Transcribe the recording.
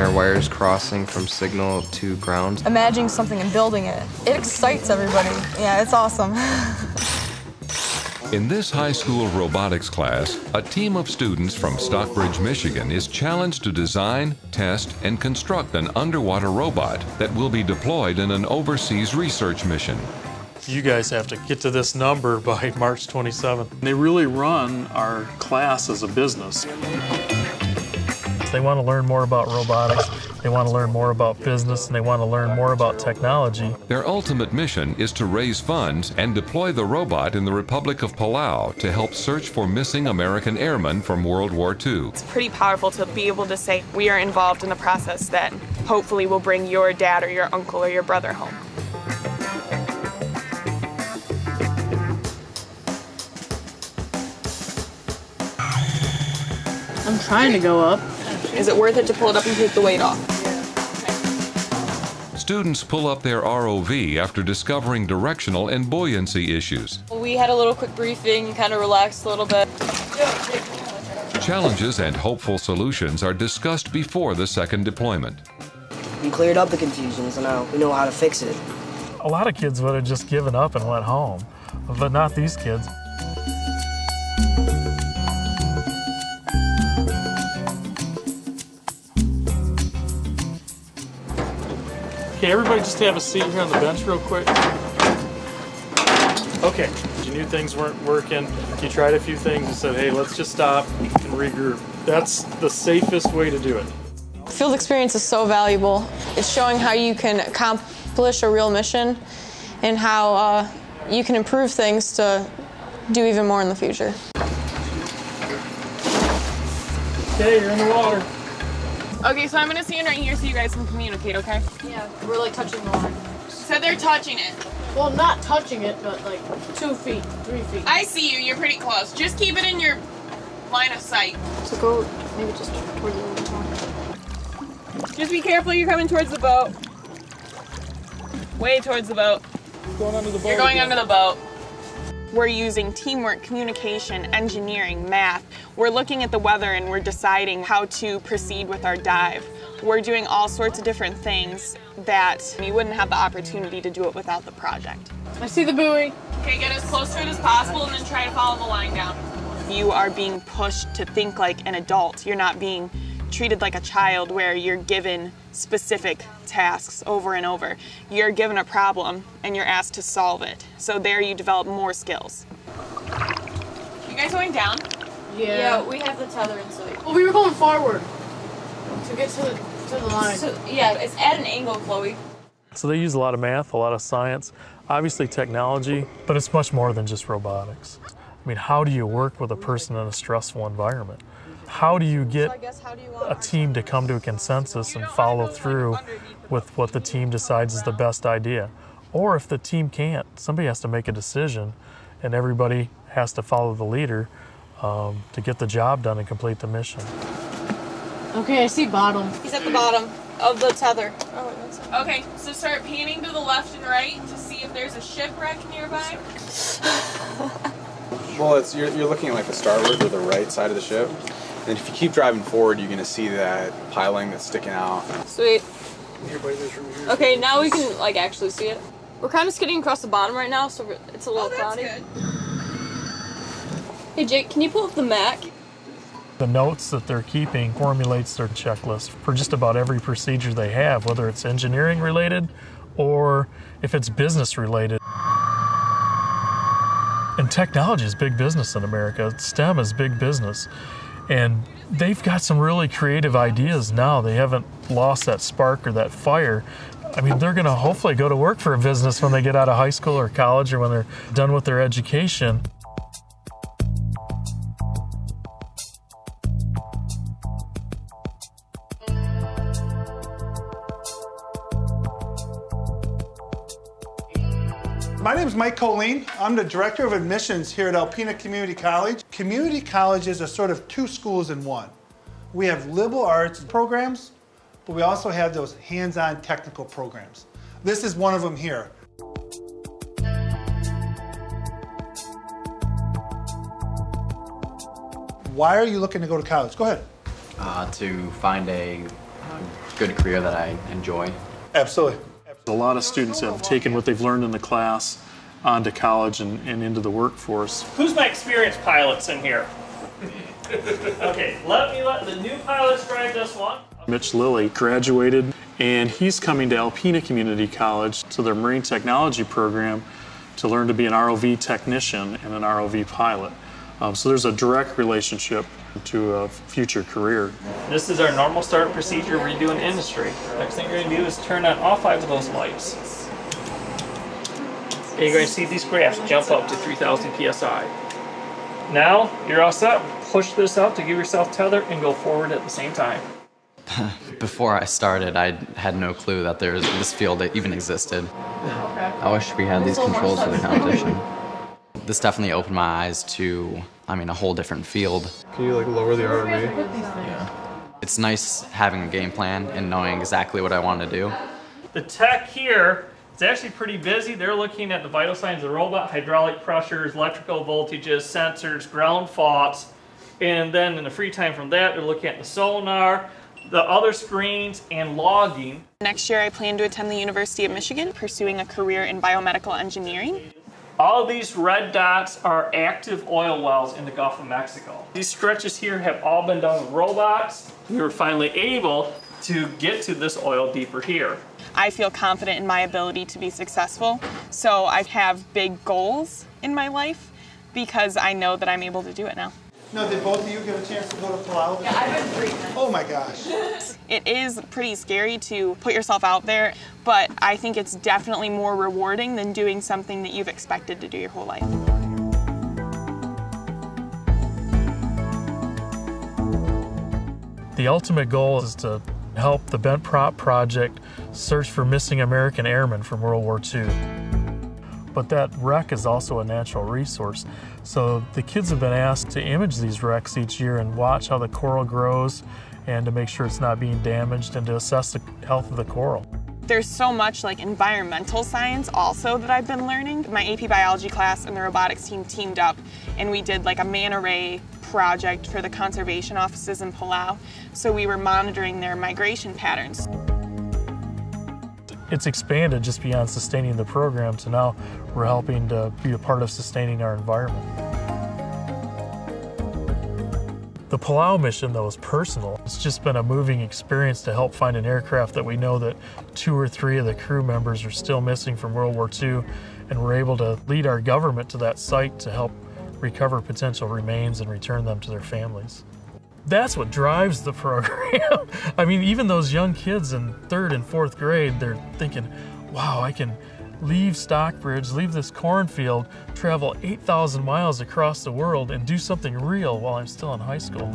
and our wires crossing from signal to ground. Imagining something and building it, it excites everybody. Yeah, it's awesome. In this high school robotics class, a team of students from Stockbridge, Michigan is challenged to design, test, and construct an underwater robot that will be deployed in an overseas research mission. You guys have to get to this number by March 27th. They really run our class as a business. They want to learn more about robotics, they want to learn more about business, and they want to learn more about technology. Their ultimate mission is to raise funds and deploy the robot in the Republic of Palau to help search for missing American airmen from World War II. It's pretty powerful to be able to say we are involved in a process that hopefully will bring your dad or your uncle or your brother home. I'm trying to go up. Is it worth it to pull it up and take the weight off? Students pull up their ROV after discovering directional and buoyancy issues. We had a little quick briefing, kind of relaxed a little bit. Challenges and hopeful solutions are discussed before the second deployment. We cleared up the confusion, so now we know how to fix it. A lot of kids would have just given up and went home, but not these kids. Okay, everybody just have a seat here on the bench real quick. Okay, you knew things weren't working. You tried a few things and said, hey, let's just stop and regroup. That's the safest way to do it. Field experience is so valuable. It's showing how you can accomplish a real mission and how uh, you can improve things to do even more in the future. Okay, you're in the water. Okay, so I'm gonna stand right here so you guys can communicate, okay? Yeah, we're like touching the water. So they're touching it. Well, not touching it, but like two feet, three feet. I see you, you're pretty close. Just keep it in your line of sight. So go maybe just towards the water. Just be careful, you're coming towards the boat. Way towards the boat. Going under the boat. You're going again. under the boat. We're using teamwork, communication, engineering, math. We're looking at the weather and we're deciding how to proceed with our dive. We're doing all sorts of different things that you wouldn't have the opportunity to do it without the project. I see the buoy. Okay, get as close to it as possible and then try to follow the line down. You are being pushed to think like an adult. You're not being treated like a child where you're given specific tasks over and over. You're given a problem and you're asked to solve it. So there you develop more skills. You guys going down? Yeah. Yeah, we have the tether in sight. Well, we were going forward to get to the to the line. So, yeah, it's at an angle, Chloe. So they use a lot of math, a lot of science, obviously technology, but it's much more than just robotics. I mean, how do you work with a person in a stressful environment? How do you get a team to come to a consensus and follow through with what the team decides is the best idea? Or if the team can't, somebody has to make a decision and everybody has to follow the leader um, to get the job done and complete the mission. Okay, I see bottom. He's at the bottom of the tether. Oh, that's Okay, so start panning to the left and right to see if there's a shipwreck nearby. Well, it's you're, you're looking at like the starboard or the right side of the ship. And if you keep driving forward, you're gonna see that piling that's sticking out. Sweet. Okay, now we can like actually see it. We're kind of skidding across the bottom right now, so it's a little oh, cloudy. Good. Hey Jake, can you pull up the Mac? The notes that they're keeping formulates their checklist for just about every procedure they have, whether it's engineering related or if it's business related. Technology is big business in America. STEM is big business. And they've got some really creative ideas now. They haven't lost that spark or that fire. I mean, they're going to hopefully go to work for a business when they get out of high school or college or when they're done with their education. My name is Mike Colleen. I'm the Director of Admissions here at Alpena Community College. Community colleges are sort of two schools in one. We have liberal arts programs, but we also have those hands-on technical programs. This is one of them here. Why are you looking to go to college? Go ahead. uh, to find a good career that I enjoy. Absolutely. A lot of students have taken what they've learned in the class onto college and, and into the workforce. Who's my experienced pilots in here? okay, let me let the new pilots drive this one. Mitch Lilly graduated and he's coming to Alpena Community College to their marine technology program to learn to be an ROV technician and an ROV pilot. Um, so there's a direct relationship to a future career. This is our normal start procedure we do in industry. Next thing you're going to do is turn on all five of those lights. And you're going to see these graphs jump up to 3000 psi. Now you're all set. Push this out to give yourself tether and go forward at the same time. Before I started, I had no clue that there was this field that even existed. I wish we had these controls for the competition. This definitely opened my eyes to, I mean, a whole different field. Can you like lower the ROV? Yeah. It's nice having a game plan and knowing exactly what I want to do. The tech here is actually pretty busy. They're looking at the vital signs of the robot, hydraulic pressures, electrical voltages, sensors, ground faults, and then in the free time from that, they're looking at the sonar, the other screens, and logging. Next year, I plan to attend the University of Michigan, pursuing a career in biomedical engineering. All these red dots are active oil wells in the Gulf of Mexico. These stretches here have all been done with robots. We were finally able to get to this oil deeper here. I feel confident in my ability to be successful, so I have big goals in my life because I know that I'm able to do it now. No, did both of you get a chance to go to Palau? Yeah, I've been three. Oh my gosh. It is pretty scary to put yourself out there, but I think it's definitely more rewarding than doing something that you've expected to do your whole life. The ultimate goal is to help the Bent Prop Project search for missing American airmen from World War II. But that wreck is also a natural resource. So the kids have been asked to image these wrecks each year and watch how the coral grows and to make sure it's not being damaged and to assess the health of the coral. There's so much like environmental science also that I've been learning. My AP biology class and the robotics team teamed up and we did like a manta ray project for the conservation offices in Palau. So we were monitoring their migration patterns. It's expanded just beyond sustaining the program to now we're helping to be a part of sustaining our environment. The Palau mission, though, is personal. It's just been a moving experience to help find an aircraft that we know that two or three of the crew members are still missing from World War II, and we're able to lead our government to that site to help recover potential remains and return them to their families. That's what drives the program. I mean, even those young kids in third and fourth grade, they're thinking, wow, I can leave Stockbridge, leave this cornfield, travel 8,000 miles across the world, and do something real while I'm still in high school.